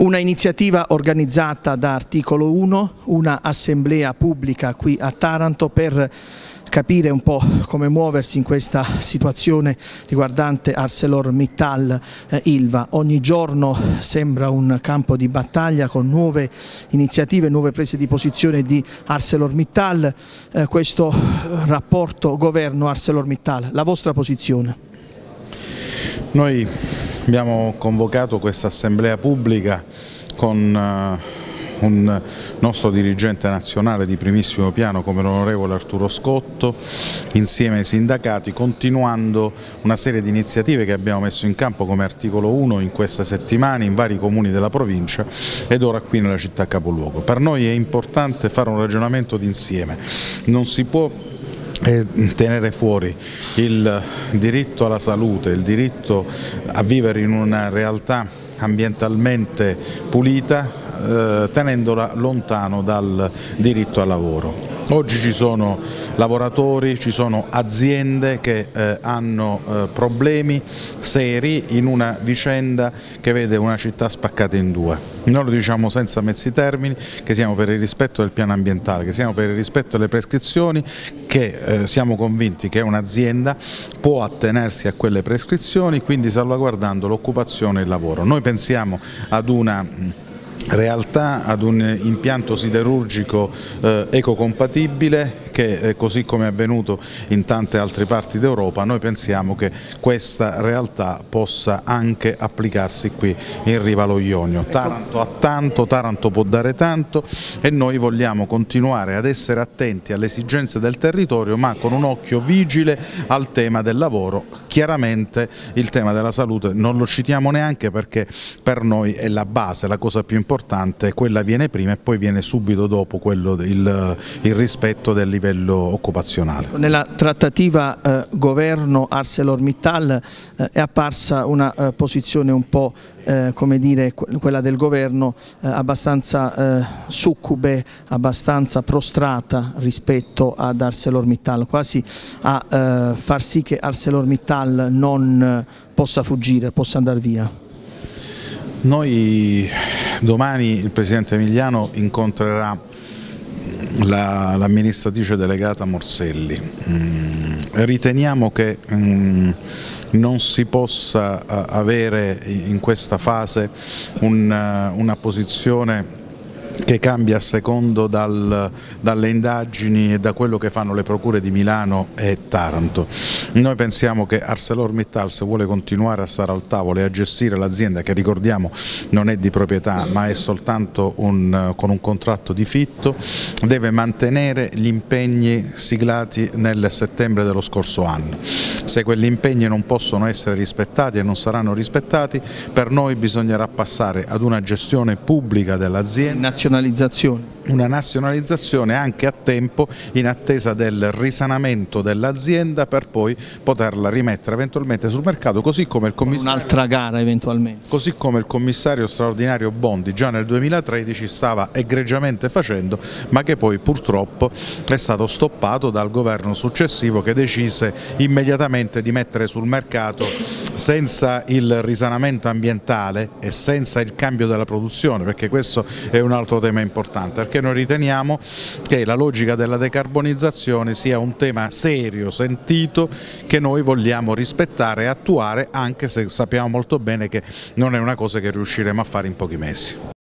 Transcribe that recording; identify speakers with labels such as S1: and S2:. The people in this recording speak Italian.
S1: Una iniziativa organizzata da Articolo 1, una assemblea pubblica qui a Taranto per capire un po' come muoversi in questa situazione riguardante ArcelorMittal eh, Ilva. Ogni giorno sembra un campo di battaglia con nuove iniziative, nuove prese di posizione di ArcelorMittal, eh, questo rapporto governo ArcelorMittal. La vostra posizione?
S2: Noi abbiamo convocato questa assemblea pubblica con uh, un nostro dirigente nazionale di primissimo piano come l'onorevole Arturo Scotto insieme ai sindacati continuando una serie di iniziative che abbiamo messo in campo come articolo 1 in queste settimane in vari comuni della provincia ed ora qui nella città capoluogo. Per noi è importante fare un ragionamento d'insieme, non si può tenere fuori il diritto alla salute, il diritto a vivere in una realtà ambientalmente pulita eh, tenendola lontano dal diritto al lavoro. Oggi ci sono lavoratori, ci sono aziende che eh, hanno eh, problemi seri in una vicenda che vede una città spaccata in due. Noi lo diciamo senza mezzi termini, che siamo per il rispetto del piano ambientale, che siamo per il rispetto delle prescrizioni, che eh, siamo convinti che un'azienda può attenersi a quelle prescrizioni, quindi salvaguardando l'occupazione e il lavoro. Noi pensiamo ad una realtà ad un impianto siderurgico eh, ecocompatibile che eh, così come è avvenuto in tante altre parti d'Europa noi pensiamo che questa realtà possa anche applicarsi qui in riva allo Ionio. Ecco. Taranto ha tanto, Taranto può dare tanto e noi vogliamo continuare ad essere attenti alle esigenze del territorio ma con un occhio vigile al tema del lavoro. Chiaramente il tema della salute non lo citiamo neanche perché per noi è la base, la cosa più importante, quella viene prima e poi viene subito dopo quello, il, il rispetto del livello livello occupazionale.
S1: Nella trattativa eh, governo ArcelorMittal eh, è apparsa una eh, posizione un po' eh, come dire quella del governo eh, abbastanza eh, succube, abbastanza prostrata rispetto ad ArcelorMittal, quasi a far sì che ArcelorMittal non possa fuggire, possa andare via.
S2: Noi domani il Presidente Emiliano incontrerà l'amministratrice la, delegata Morselli. Mm, riteniamo che mm, non si possa avere in questa fase un, una posizione che cambia a secondo dal, dalle indagini e da quello che fanno le procure di Milano e Taranto. Noi pensiamo che ArcelorMittal se vuole continuare a stare al tavolo e a gestire l'azienda che ricordiamo non è di proprietà ma è soltanto un, con un contratto di fitto, deve mantenere gli impegni siglati nel settembre dello scorso anno. Se quegli impegni non possono essere rispettati e non saranno rispettati per noi bisognerà passare ad una gestione pubblica dell'azienda
S1: nazionalizzazione
S2: una nazionalizzazione anche a tempo in attesa del risanamento dell'azienda per poi poterla rimettere eventualmente sul mercato così come il commissario,
S1: un'altra gara eventualmente.
S2: Così come il commissario straordinario Bondi già nel 2013 stava egregiamente facendo ma che poi purtroppo è stato stoppato dal governo successivo che decise immediatamente di mettere sul mercato senza il risanamento ambientale e senza il cambio della produzione perché questo è un altro tema importante perché noi riteniamo che la logica della decarbonizzazione sia un tema serio, sentito, che noi vogliamo rispettare e attuare anche se sappiamo molto bene che non è una cosa che riusciremo a fare in pochi mesi.